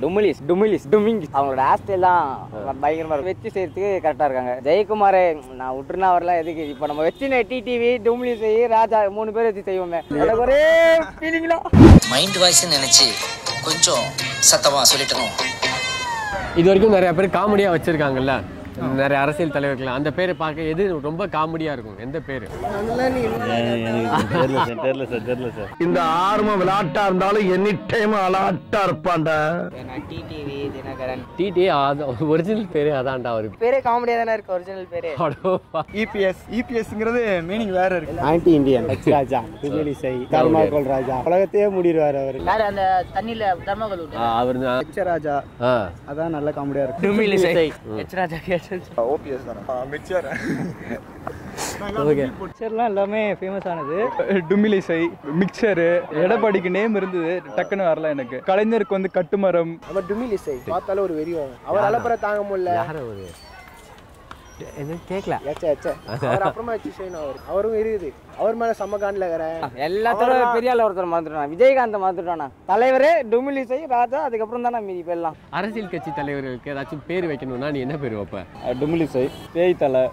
டுமிலிஸ் டுமிலிஸ் டுமிங்கிஸ். அவங்களோட ஹேர்ஸ்டைல்லாம் பயங்கரமா இருக்கும். வச்சு செய்யறதுக்கு கரெக்டா இருக்காங்க. ஜெயக்குமார் நான் விட்டுருனா வரலாம் எதுக்கு இப்போ நம்ம வச்சு டிடிவி டுமிலிஸ் ராஜா மூணு பேர் வச்சு செய்வோமே. எனக்கு ஒரே ஃபீலிங்ல மைண்ட் வாய்ஸ் நினைச்சு கொஞ்சம் சத்தமா சொல்லிட்டோம் இது வரைக்கும் நிறைய பேர் காமெடியாக வச்சுருக்காங்கல்ல. நிறைய அரசியல் தலைவர்கள் அந்த பேரை பார்க்க எது ரொம்ப காமெடியாக இருக்கும்? எந்த பேர்? இந்த ஆர்வம் விளையாட்டா இருந்தாலும் எனி டைம் அலாட்டா இருப்பான்டா. டிடிவி தினகரன். டிடி ஒரிஜினல் பேரே அதான்டா அவருக்கு பேரே காமெடியா தானே இருக்கு ஒரிஜினல் பேரே. இபிஎஸ் இபிஎஸ்ங்கிறது மீனிங் வேற இருக்கு. ஆன்டி இந்தியன் ராஜா விஜயலிசை தர்மாகோல் ராஜா. உலகத்தையே முடிடுவார் அவர். யாரு அந்த தண்ணியில தர்மகல் அவர் தான். ராஜா. ஆ. அதான் நல்ல காமெடியா இருக்கு. டுமிலிசை. எச் ராஜா கேட்டு ஓபிஎஸ் தானே. மிக்சர். ஓகே மிக்சர்லாம் எல்லாமே ஃபேமஸ் ஆனது. டுமிலிசை மிக்சரு எடப்பாடிக்கு நேம் இருந்தது டக்குன்னு வரல எனக்கு. கலைஞருக்கு வந்து கட்டுமரம். அவன் டுமிலிசை. பார்த்தாலும் ஒரு வெறியும் அவர் அலப்பற தாங்க முடியல. அவரு கேட்கல ஏச்சே ஏச்சே அவர் அப்புறமா அவரும் இருக்குது. அவர் மேல செம்ம காண்டில் இருக்கிறேன் எல்லாத்தோட பெரிய ஆள் ஒருத்தர் மறந்துட்டான்? விஜயகாந்த் மறந்துட்டானா? தலைவரே டுமிலிசை ராஜா அதுக்கப்புறம் தானே மீதி பேர்லாம். அரசியல் கட்சி தலைவர்களுக்கு ஏதாச்சும் பேர் வைக்கணும்னா நீ என்ன பேர் வைப்ப? டுமிலிசை பேய் தலை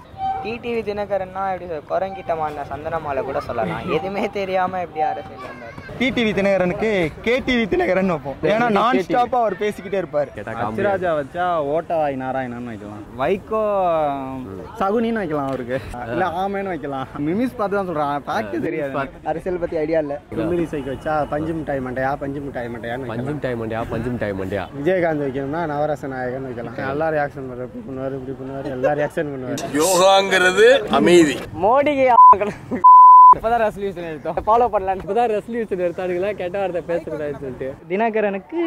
டிடிவி தினகரன்னா எப்படி சொல்ல குரங்கிட்ட மாடின சந்தனமாலை கூட சொல்லலாம். எதுவுமே தெரியாம எப்படி அரசியல் டிடிவி தினகரனுக்கு கேடிவி தினகரன் வைப்போம். ஏன்னா நான் ஸ்டாப்பா அவர் பேசிக்கிட்டே இருப்பாரு. அச்சிராஜா வச்சா ஓட்டவாய் நாராயணன் வைக்கலாம். வைகோ சகுனின்னு வைக்கலாம் அவருக்கு. இல்ல ஆமேன்னு வைக்கலாம். மிமிஸ் பார்த்து தான் சொல்றான். ஃபேக்ட் தெரியாது. அரசியல் பத்தி ஐடியா இல்ல. டுமிலிசைக்கு வச்சா பஞ்சு மிட்டாய் மண்டையா பஞ்சு மிட்டாய் மண்டையான்னு வைக்கலாம். பஞ்சு மிட்டாய் மண்டியா பஞ்சு மிட்டாய் மண்டியா? விஜயகாந்த் வைக்கணும்னா நவரச நாயகன் வைக்கலாம். நல்லா ரியாக்ஷன் பண்ணுவார் இப்படி பண்ணுவார் இப்படி பண்ணுவார் எல்லா ரியாக்ஷன் பண்ணுவார். யோகாங்கிறது அமைதி. மோடிக்கு இப்பதான் ரெசல்யூஷன் எடுத்தோம். ஃபாலோ பண்ணலாம் இப்போதான் ரெசல்யூஷன் எடுத்தானுங்களா? கெட்ட வார்த்தை பேசக்கூடாதுன்னு சொல்லிட்டு. தினகரனுக்கு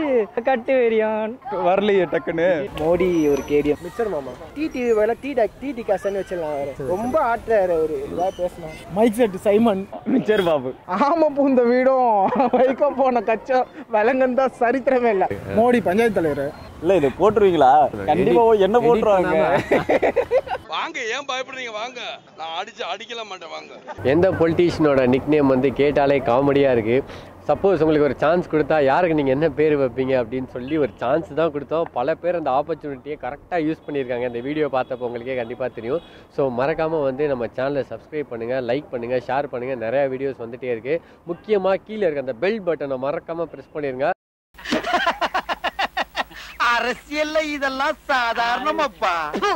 கட்டு வெறியான் வரலையே டக்குன்னு. மோடி ஒரு கேடிஎம் மிச்சர் மாமா. டிடிவி வேலை டி டாக் டி டி காசன்னு வச்சிடலாம் ரொம்ப ஆட்டுறாரு அவரு. இதாக பேசணும் mike set Simon mixture Babu. ஆமா பூந்த வீடும். வைக்க போன கச்சம். விலங்கன் தான் சரித்திரமே இல்லை. மோடி பஞ்சாயத்து தலைவர். இல்ல இது போட்டுருவீங்களா? கண்டிப்பா என்ன போட்டுருவாங்க? வாங்க ஏன் பயப்படுறீங்க? வாங்க. நான் அடிச்சு அடிக்கல மாட்டேன் வாங்க. எந்த பொலிட்டீஷியனோட நிக் நேம் வந்து கேட்டாலே காமெடியாக இருக்குது சப்போஸ் உங்களுக்கு ஒரு சான்ஸ் கொடுத்தா யாருக்கு நீங்கள் என்ன பேர் வைப்பீங்க அப்படின்னு சொல்லி ஒரு சான்ஸ் தான் கொடுத்தோம். பல பேர் அந்த ஆப்பர்ச்சுனிட்டியை கரெக்டாக யூஸ் பண்ணியிருக்காங்க. இந்த வீடியோ பார்த்தப்போ உங்களுக்கே கண்டிப்பாக தெரியும். ஸோ மறக்காமல் வந்து நம்ம சேனலை சப்ஸ்கிரைப் பண்ணுங்கள் லைக் பண்ணுங்கள் ஷேர் பண்ணுங்கள் நிறையா வீடியோஸ் வந்துட்டே இருக்குது முக்கியமாக கீழே இருக்க அந்த பெல் பட்டனை மறக்காமல் ப்ரெஸ் பண்ணிடுங்க அரசியல்ல இதெல்லாம் சாதாரணமாப்பா.